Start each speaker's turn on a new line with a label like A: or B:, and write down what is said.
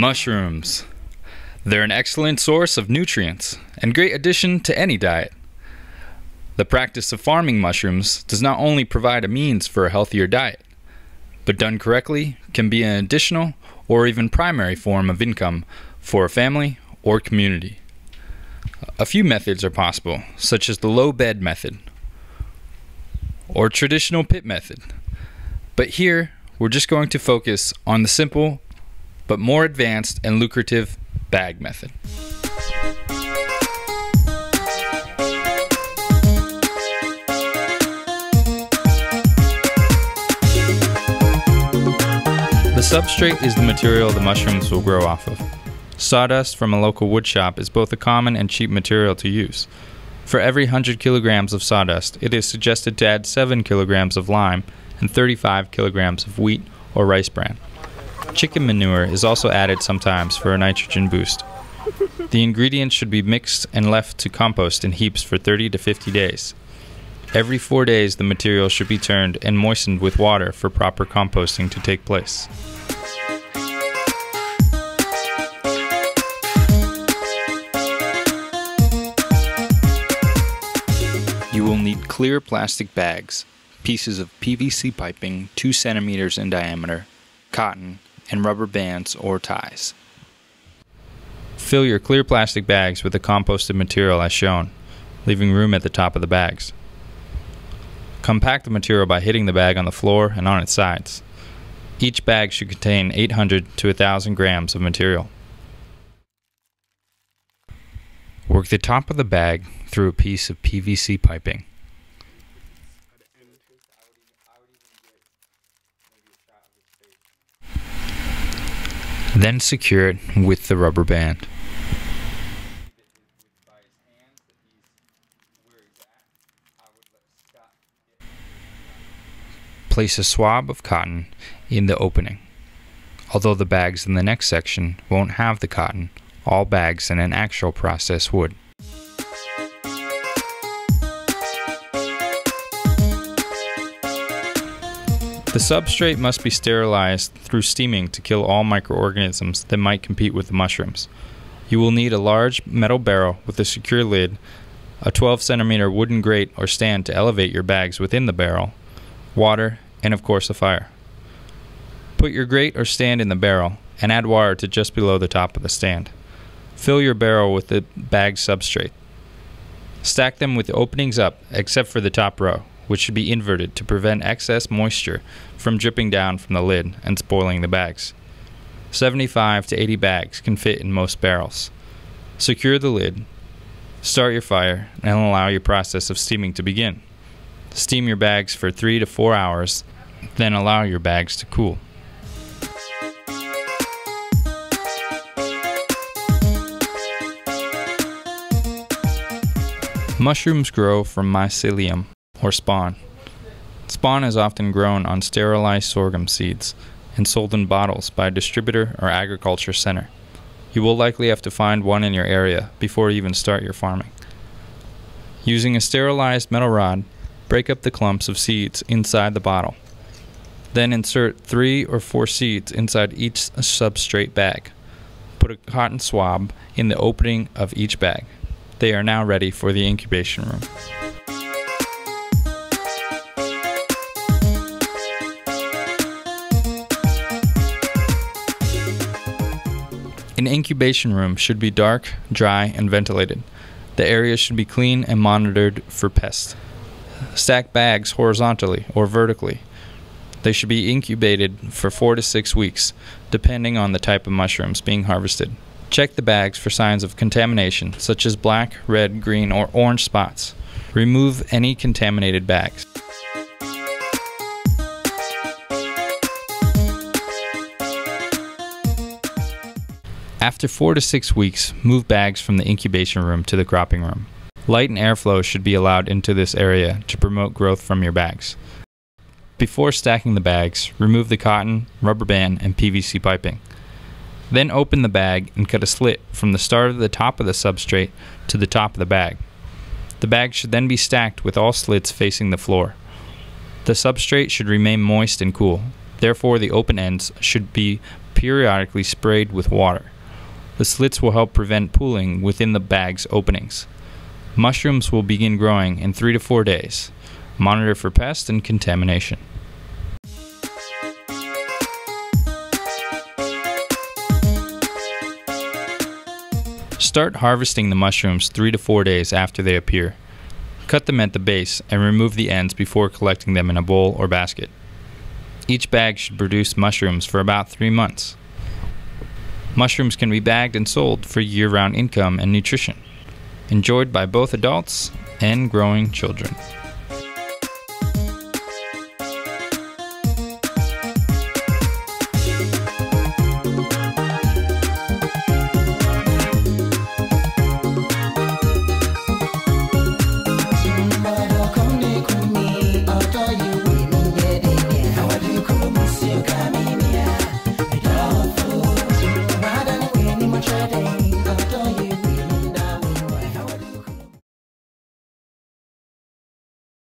A: Mushrooms. They're an excellent source of nutrients and great addition to any diet. The practice of farming mushrooms does not only provide a means for a healthier diet, but done correctly can be an additional or even primary form of income for a family or community. A few methods are possible, such as the low bed method or traditional pit method. But here, we're just going to focus on the simple but more advanced and lucrative bag method. The substrate is the material the mushrooms will grow off of. Sawdust from a local wood shop is both a common and cheap material to use. For every 100 kilograms of sawdust, it is suggested to add 7 kilograms of lime and 35 kilograms of wheat or rice bran. Chicken manure is also added sometimes for a nitrogen boost. The ingredients should be mixed and left to compost in heaps for 30 to 50 days. Every four days, the material should be turned and moistened with water for proper composting to take place. You will need clear plastic bags, pieces of PVC piping 2 centimeters in diameter, cotton, and rubber bands or ties. Fill your clear plastic bags with the composted material as shown, leaving room at the top of the bags. Compact the material by hitting the bag on the floor and on its sides. Each bag should contain 800 to 1000 grams of material. Work the top of the bag through a piece of PVC piping. Then secure it with the rubber band. Place a swab of cotton in the opening. Although the bags in the next section won't have the cotton, all bags in an actual process would. Substrate must be sterilized through steaming to kill all microorganisms that might compete with the mushrooms. You will need a large metal barrel with a secure lid, a 12 centimeter wooden grate or stand to elevate your bags within the barrel, water, and of course a fire. Put your grate or stand in the barrel and add water to just below the top of the stand. Fill your barrel with the bag substrate. Stack them with the openings up except for the top row which should be inverted to prevent excess moisture from dripping down from the lid and spoiling the bags. 75 to 80 bags can fit in most barrels. Secure the lid, start your fire, and allow your process of steaming to begin. Steam your bags for 3 to 4 hours, then allow your bags to cool. Mushrooms grow from mycelium, or spawn. Spawn is often grown on sterilized sorghum seeds and sold in bottles by a distributor or agriculture center. You will likely have to find one in your area before you even start your farming. Using a sterilized metal rod, break up the clumps of seeds inside the bottle. Then insert three or four seeds inside each substrate bag. Put a cotton swab in the opening of each bag. They are now ready for the incubation room. An incubation room should be dark, dry, and ventilated. The area should be clean and monitored for pests. Stack bags horizontally or vertically. They should be incubated for four to six weeks, depending on the type of mushrooms being harvested. Check the bags for signs of contamination, such as black, red, green, or orange spots. Remove any contaminated bags. After four to six weeks, move bags from the incubation room to the cropping room. Light and airflow should be allowed into this area to promote growth from your bags. Before stacking the bags, remove the cotton, rubber band, and PVC piping. Then open the bag and cut a slit from the start of the top of the substrate to the top of the bag. The bag should then be stacked with all slits facing the floor. The substrate should remain moist and cool, therefore, the open ends should be periodically sprayed with water. The slits will help prevent pooling within the bag's openings. Mushrooms will begin growing in three to four days. Monitor for pests and contamination. Start harvesting the mushrooms three to four days after they appear. Cut them at the base and remove the ends before collecting them in a bowl or basket. Each bag should produce mushrooms for about three months. Mushrooms can be bagged and sold for year round income and nutrition, enjoyed by both adults and growing children.